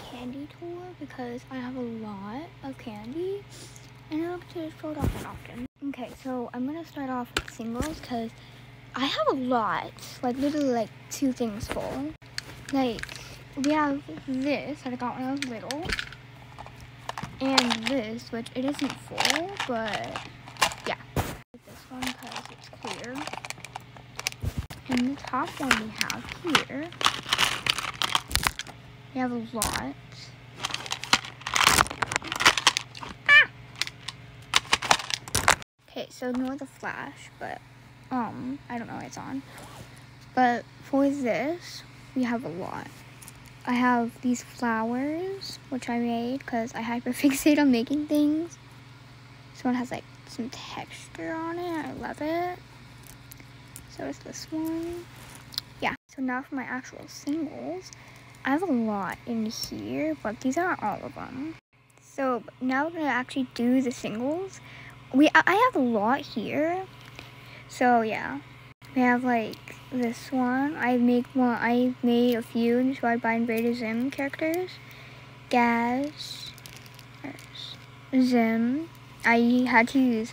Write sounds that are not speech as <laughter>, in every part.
kandi tour because I have a lot of kandi and I get to show it off often. Okay, so I'm gonna start off with singles because I have a lot, like literally like two things full. Like we have this that I got when I was little and this, which it isn't full, but yeah. This one because it's clear. And the top one we have here, we have a lot. Ah! Okay, so ignore the flash, but um, I don't know why it's on. But for this, we have a lot. I have these flowers, which I made because I hyperfixate on making things. This one has like some texture on it. I love it. So is this one. Yeah. So now for my actual singles. I have a lot in here, but these aren't all of them. So now we're gonna actually do the singles. We I have a lot here. So yeah. We have like this one. I make one. I made a few inspired by Invader Zim characters. Gaz, Zim. I had to use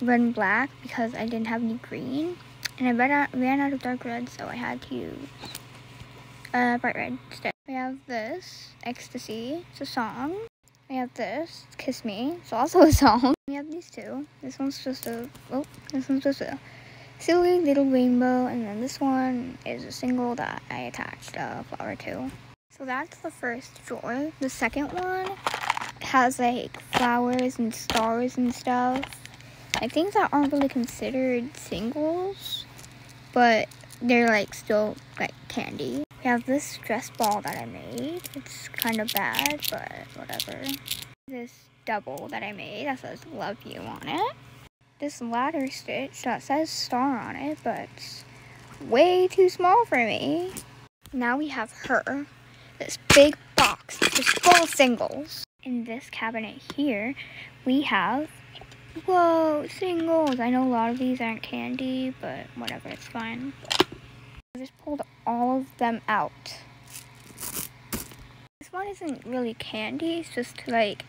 red and black because I didn't have any green, and I ran out, ran out of dark red, so I had to use uh, bright red instead. We have this Ecstasy. It's a song. We have this Kiss Me. It's also a <laughs> song. We have these two. This one's just a oh, this one's just a Silly Little Rainbow, and then this one is a single that I attached a flower to. So that's the first drawer. The second one has like flowers and stars and stuff. Like things that aren't really considered singles, but they're like still like kandi. We have this dress ball that I made. It's kind of bad, but whatever. This double that I made that says love you on it this ladder stitch that says star on it, but it's way too small for me. Now we have her, this big box just full of singles. In this cabinet here, we have, whoa, singles. I know a lot of these aren't kandi, but whatever, it's fine. All of them out. This one isn't really kandi, it's just like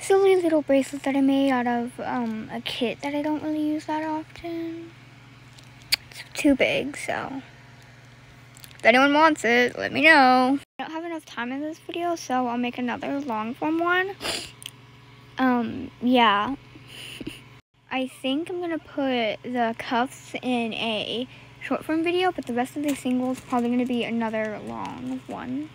silly little bracelet that I made out of um, a kit that I don't really use that often. It's too big, so if anyone wants it, let me know. I don't have enough time in this video, so I'll make another long form one. Um, yeah. I think I'm gonna put the cuffs in a short form video, but the rest of the singles probably gonna be another long one.